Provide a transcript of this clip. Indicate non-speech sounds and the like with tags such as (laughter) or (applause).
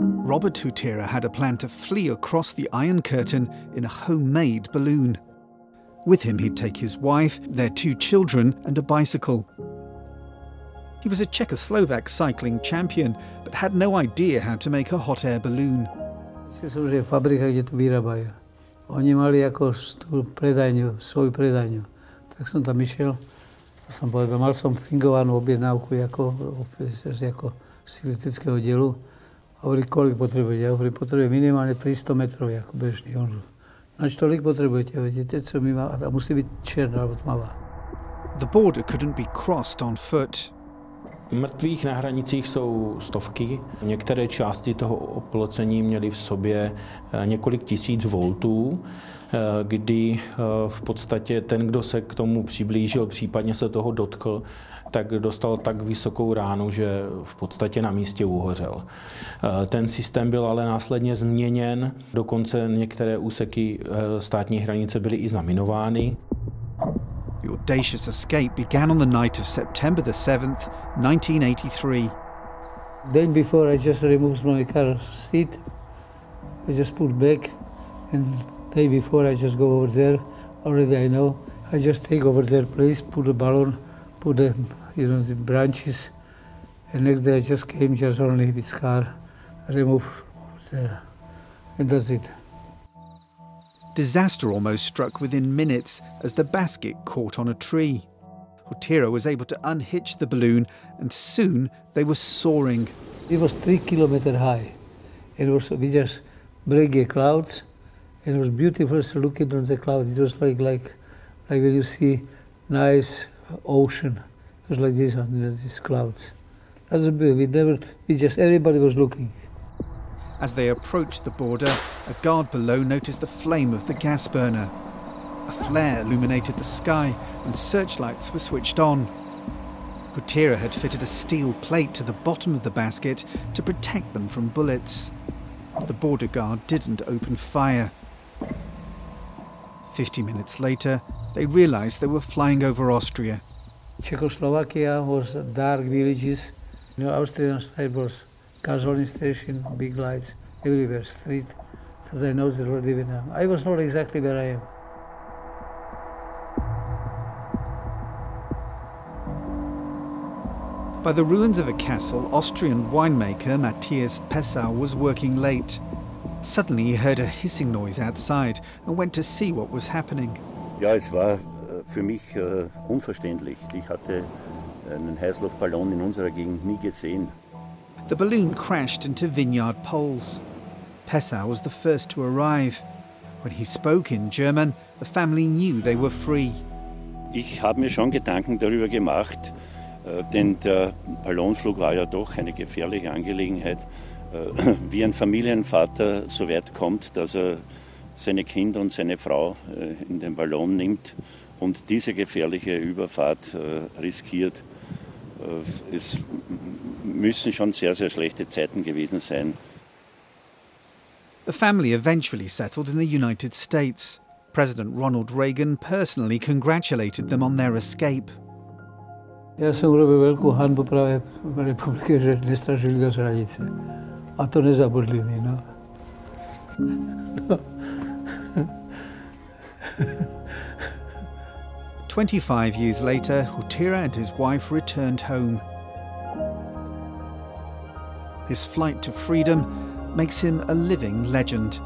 Robert Hutyra had a plan to flee across the Iron Curtain in a homemade balloon. With him, he'd take his wife, their two children, and a bicycle. He was a Czechoslovak cycling champion, but had no idea how to make a hot air balloon. Že fabrika, kde to vyrábajú. Oni mali ako tú predajňu, svoju predajňu. Tak som tam išiel, som povedal, mal som fingovanú objednávku ako, ako stilistického dielu. Hovorí, koľko potrebujete? Ja hovorím, potrebujem minimálne 300 metrov, ako bežný. On tolik potrebujete? Vidíte, co má, a musí byť černá alebo tmavá. The border couldn't be crossed on foot. Mrtvých na hranicích jsou stovky. Některé části toho oplocení měly v sobě eh, několik tisíc voltů, eh, kdy eh, v podstatě ten, kdo se k tomu přiblížil, případně se toho dotkl, tak dostal tak vysokou ránu, že v podstatě na místě uhořel. Ten systém byl ale následně změněn, dokonce některé úseky státní hranice byly i zaminovány. The audacious escape began on the night of September the 7th, 1983. Day before, I just removed my car seat. I just put back, and day before, I just go over there. Already I know. I just take over there, place, put the balloon, put the, you know, the branches. And next day, I just came just only with car, remove over there, and that's it. Disaster almost struck within minutes as the basket caught on a tree. Hutyra was able to unhitch the balloon and soon they were soaring. It was three kilometers high. It was we just break clouds and it was beautiful to looking on the clouds. It was like like like when you see nice ocean. It was like this one, these clouds. That's bit. We never. We just everybody was looking. As they approached the border, a guard below noticed the flame of the gas burner. A flare illuminated the sky, and searchlights were switched on. Hutyra had fitted a steel plate to the bottom of the basket to protect them from bullets. The border guard didn't open fire. Fifty minutes later, they realized they were flying over Austria. Czechoslovakia was dark villages. You know, Austrian side was gasoline station, big lights everywhere, street, because I know that we're living now. I was not exactly where I am. By the ruins of a castle, Austrian winemaker Matthias Pessau was working late. Suddenly he heard a hissing noise outside and went to see what was happening. Ja, es war äh, für mich äh, unverständlich. Ich hatte äh, einen Heißluftballon in unserer Gegend nie gesehen. The balloon crashed into vineyard poles. Pessau was the first to arrive. When he spoke in German, the family knew they were free. Ich habe mir schon Gedanken darüber gemacht, äh, denn der Ballonflug war ja doch eine gefährliche Angelegenheit. Äh, (clears throat) wie ein Familienvater so weit kommt, dass er seine Kinder und seine Frau äh, in den Ballon nimmt und diese gefährliche Überfahrt riskiert. Es müssen schon sehr, sehr schlechte Zeiten gewesen sein. The family eventually settled in the United States. President Ronald Reagan personally congratulated them on their escape. Ja som urobil veľkú hanbu práve v republike, že nestražili do hranice. A to nezabudli mi, no. (laughs) Twenty-five years later, Hutyra and his wife returned home. His flight to freedom makes him a living legend.